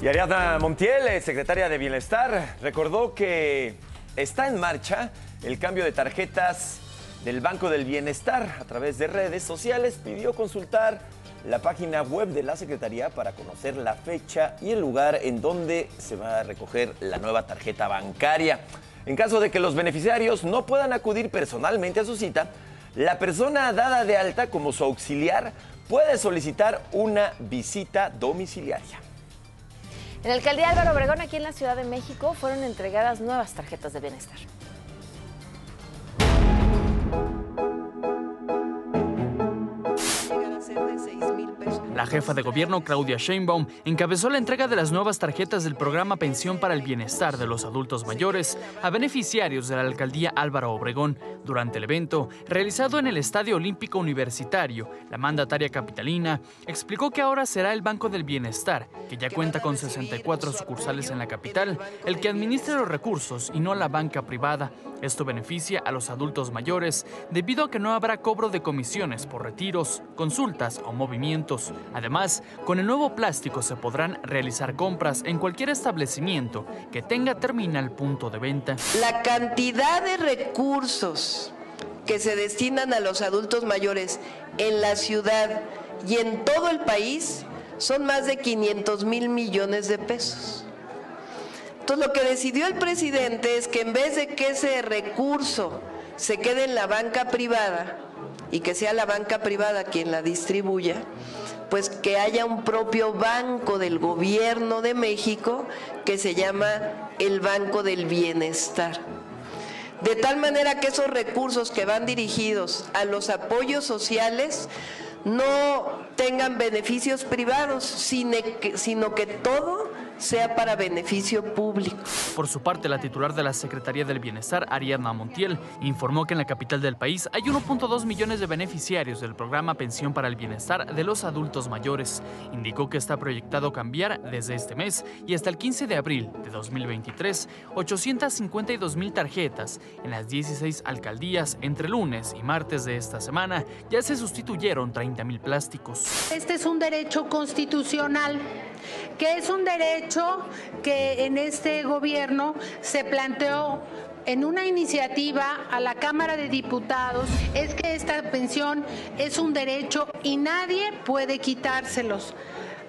Y Ariadna Montiel, eh, secretaria de Bienestar, recordó que está en marcha el cambio de tarjetas del Banco del Bienestar a través de redes sociales. Pidió consultar la página web de la Secretaría para conocer la fecha y el lugar en donde se va a recoger la nueva tarjeta bancaria. En caso de que los beneficiarios no puedan acudir personalmente a su cita, la persona dada de alta como su auxiliar puede solicitar una visita domiciliaria. En la alcaldía Álvaro Obregón, aquí en la Ciudad de México, fueron entregadas nuevas tarjetas de bienestar. La jefa de gobierno, Claudia Sheinbaum, encabezó la entrega de las nuevas tarjetas del programa Pensión para el Bienestar de los Adultos Mayores a beneficiarios de la alcaldía Álvaro Obregón. Durante el evento, realizado en el Estadio Olímpico Universitario, la mandataria capitalina explicó que ahora será el Banco del Bienestar, que ya cuenta con 64 sucursales en la capital, el que administre los recursos y no la banca privada. Esto beneficia a los adultos mayores debido a que no habrá cobro de comisiones por retiros, consultas o movimientos. Además, con el nuevo plástico se podrán realizar compras en cualquier establecimiento que tenga terminal punto de venta. La cantidad de recursos que se destinan a los adultos mayores en la ciudad y en todo el país son más de 500 mil millones de pesos. Entonces lo que decidió el presidente es que en vez de que ese recurso se quede en la banca privada y que sea la banca privada quien la distribuya, pues que haya un propio banco del gobierno de México que se llama el Banco del Bienestar. De tal manera que esos recursos que van dirigidos a los apoyos sociales no tengan beneficios privados, sino que, todo sea para beneficio público. Por su parte, la titular de la Secretaría del Bienestar, Ariadna Montiel, informó que en la capital del país hay 1.2 millones de beneficiarios del programa Pensión para el Bienestar de los Adultos Mayores. Indicó que está proyectado cambiar desde este mes y hasta el 15 de abril de 2023 852 mil tarjetas en las 16 alcaldías entre lunes y martes de esta semana. Ya se sustituyeron 30 mil plásticos. Este es un derecho constitucional que es un derecho que en este gobierno se planteó en una iniciativa a la Cámara de Diputados es que esta pensión es un derecho y nadie puede quitárselos.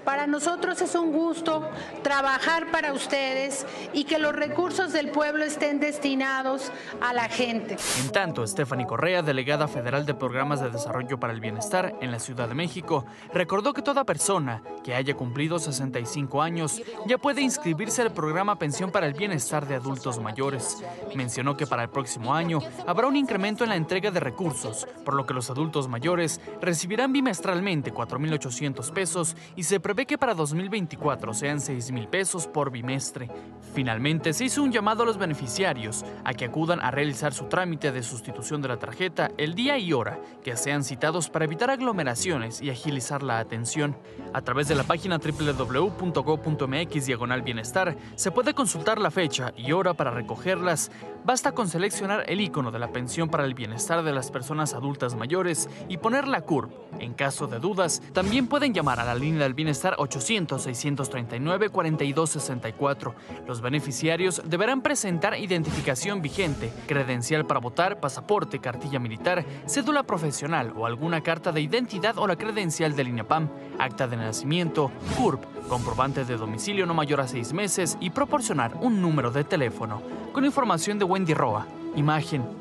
Para nosotros es un gusto trabajar para ustedes y que los recursos del pueblo estén destinados a la gente. En tanto, Stephanie Correa, delegada federal de Programas de Desarrollo para el Bienestar en la Ciudad de México, recordó que toda persona que haya cumplido 65 años ya puede inscribirse al programa Pensión para el Bienestar de Adultos Mayores. Mencionó que para el próximo año habrá un incremento en la entrega de recursos, por lo que los adultos mayores recibirán bimestralmente 4.800 pesos y se prevé que para 2024 sean 6 mil pesos por bimestre. Finalmente, se hizo un llamado a los beneficiarios a que acudan a realizar su trámite de sustitución de la tarjeta el día y hora que sean citados para evitar aglomeraciones y agilizar la atención. A través de la página www.go.mx diagonal bienestar se puede consultar la fecha y hora para recogerlas. Basta con seleccionar el icono de la pensión para el bienestar de las personas adultas mayores y poner la CURP. En caso de dudas, también pueden llamar a la línea del bienestar 800-639-4264. Los beneficiarios deberán presentar identificación vigente, credencial para votar, pasaporte, cartilla militar, cédula profesional o alguna carta de identidad o la credencial del INAPAM, acta de nacimiento, CURP, comprobante de domicilio no mayor a seis meses y proporcionar un número de teléfono. Con información de Wendy Roa, imagen